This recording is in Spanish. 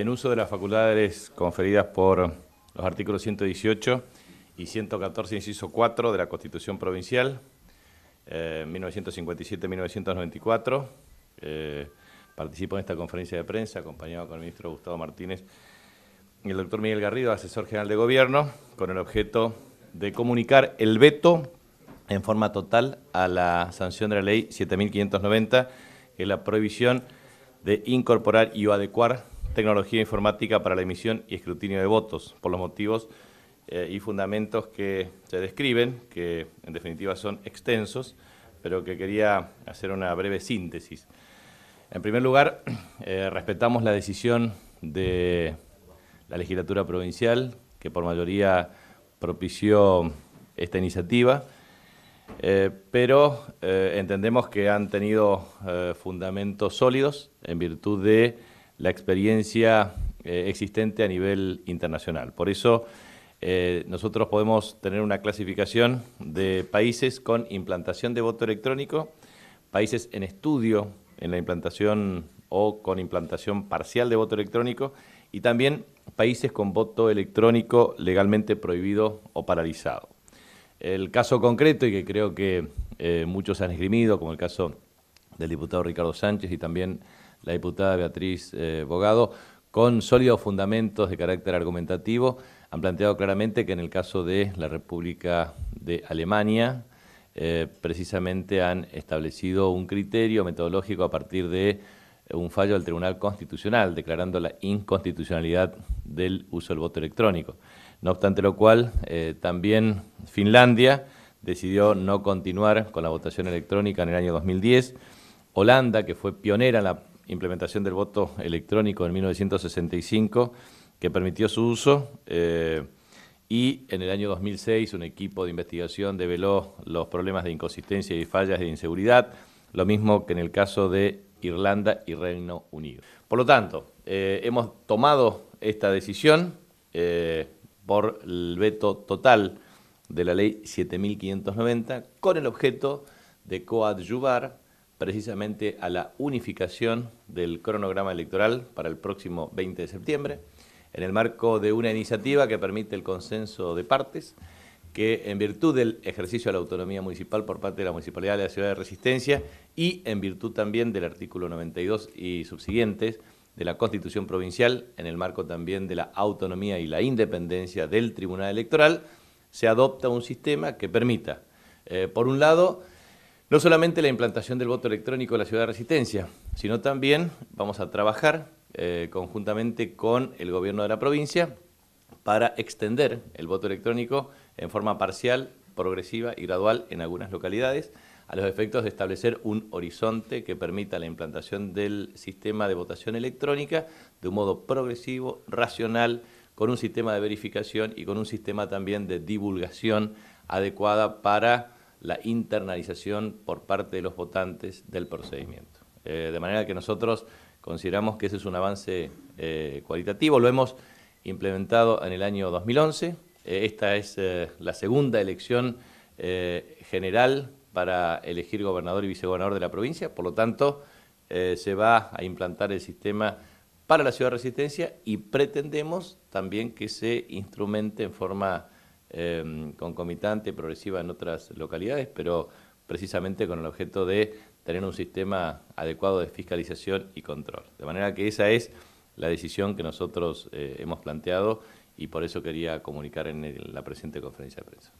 en uso de las facultades conferidas por los artículos 118 y 114, inciso 4 de la Constitución Provincial, 1957-1994. Eh, eh, participo en esta conferencia de prensa acompañado con el ministro Gustavo Martínez y el doctor Miguel Garrido, asesor general de gobierno, con el objeto de comunicar el veto en forma total a la sanción de la ley 7590, que es la prohibición de incorporar y o adecuar tecnología informática para la emisión y escrutinio de votos, por los motivos eh, y fundamentos que se describen, que en definitiva son extensos, pero que quería hacer una breve síntesis. En primer lugar, eh, respetamos la decisión de la legislatura provincial, que por mayoría propició esta iniciativa, eh, pero entendemos que han tenido fundamentos sólidos en virtud de la experiencia existente a nivel internacional. Por eso, eh, nosotros podemos tener una clasificación de países con implantación de voto electrónico, países en estudio en la implantación o con implantación parcial de voto electrónico y también países con voto electrónico legalmente prohibido o paralizado. El caso concreto, y que creo que eh, muchos han esgrimido, como el caso del diputado Ricardo Sánchez y también la diputada Beatriz eh, Bogado, con sólidos fundamentos de carácter argumentativo, han planteado claramente que en el caso de la República de Alemania, eh, precisamente han establecido un criterio metodológico a partir de un fallo del Tribunal Constitucional, declarando la inconstitucionalidad del uso del voto electrónico. No obstante lo cual, eh, también Finlandia decidió no continuar con la votación electrónica en el año 2010. Holanda, que fue pionera en la implementación del voto electrónico en 1965, que permitió su uso eh, y en el año 2006 un equipo de investigación develó los problemas de inconsistencia y fallas de inseguridad, lo mismo que en el caso de Irlanda y Reino Unido. Por lo tanto, eh, hemos tomado esta decisión eh, por el veto total de la ley 7590 con el objeto de coadyuvar precisamente a la unificación del cronograma electoral para el próximo 20 de septiembre en el marco de una iniciativa que permite el consenso de partes, que en virtud del ejercicio de la autonomía municipal por parte de la Municipalidad de la Ciudad de Resistencia y en virtud también del artículo 92 y subsiguientes de la Constitución Provincial, en el marco también de la autonomía y la independencia del Tribunal Electoral, se adopta un sistema que permita, eh, por un lado, no solamente la implantación del voto electrónico en la Ciudad de Resistencia, sino también vamos a trabajar eh, conjuntamente con el gobierno de la provincia para extender el voto electrónico en forma parcial, progresiva y gradual en algunas localidades, a los efectos de establecer un horizonte que permita la implantación del sistema de votación electrónica de un modo progresivo, racional, con un sistema de verificación y con un sistema también de divulgación adecuada para la internalización por parte de los votantes del procedimiento. Eh, de manera que nosotros Consideramos que ese es un avance eh, cualitativo, lo hemos implementado en el año 2011. Eh, esta es la segunda elección general para elegir gobernador y vicegobernador de la provincia, por lo tanto se va a implantar el sistema para la ciudad de Resistencia y pretendemos también que se instrumente en forma concomitante, progresiva en otras localidades, pero precisamente con el objeto de tener un sistema adecuado de fiscalización y control. De manera que esa es la decisión que nosotros eh, hemos planteado y por eso quería comunicar en la presente conferencia de prensa.